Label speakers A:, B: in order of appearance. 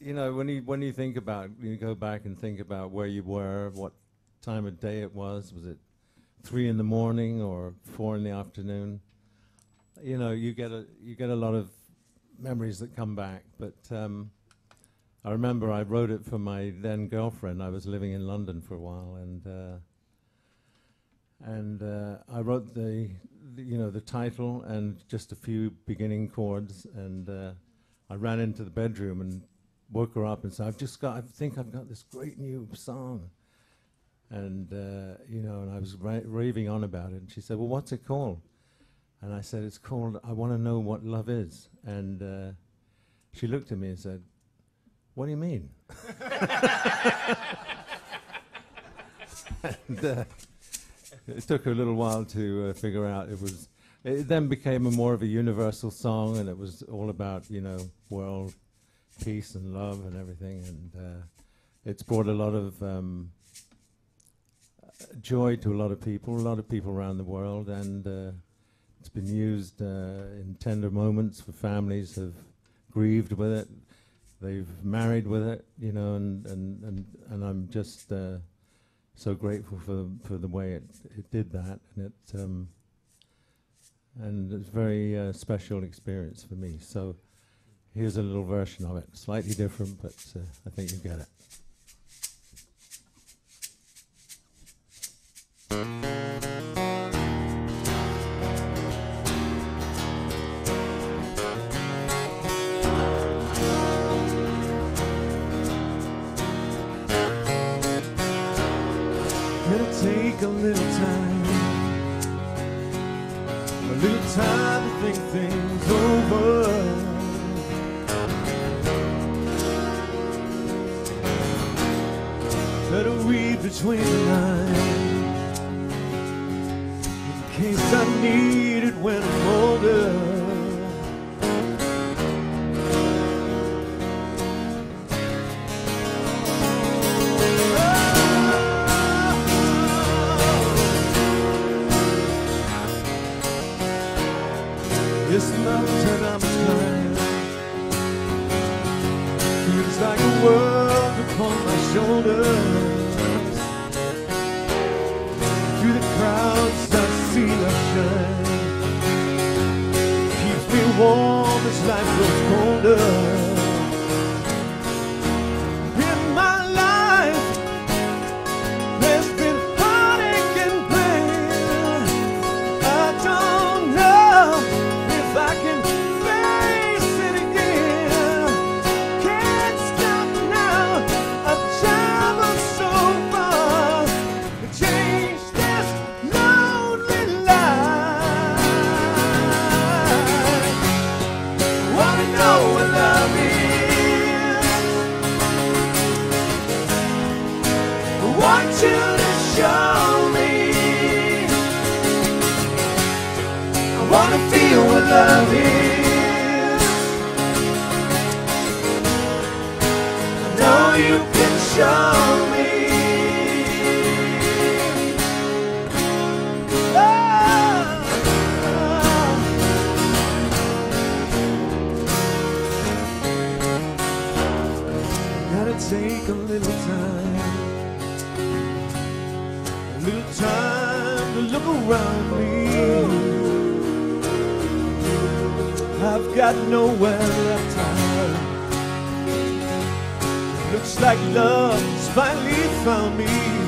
A: you know, when you when you think about you go back and think about where you were, what time of day it was. Was it three in the morning or four in the afternoon? You know, you get a you get a lot of memories that come back. But um, I remember I wrote it for my then girlfriend. I was living in London for a while, and uh, and uh, I wrote the, the you know the title and just a few beginning chords, and uh, I ran into the bedroom and woke her up and said, "I've just got. I think I've got this great new song." And uh, you know, and I was ra- raving on about it, and she said, "Well, what's it called?" And I said, "It's called I Want to Know What Love Is." And uh, she looked at me and said, "What do you mean?" and, uh, it took her a little while to uh, figure out it was. It then became a more of a universal song, and it was all about you know world peace and love and everything, and uh, it's brought a lot of um, joy to a lot of people, a lot of people around the world, and uh, it's been used uh, in tender moments for families have grieved with it, they've married with it, you know, and and and, and I'm just uh, so grateful for for the way it it did that, and it um, and it's a very uh, special experience for me. So. Here's a little version of it, slightly different, but uh, I think you get it.
B: Take a little time, a little time to think things read between the lines in case I need it when I'm older. This mountain I'm climbing feels like a world upon my shoulders. See. Keeps me warm as life grows colder. Wanna feel what love is. I know you can show me. Oh. Gotta take a little time a little time to look around me. I've got nowhere left to hide. Looks like love's finally found me.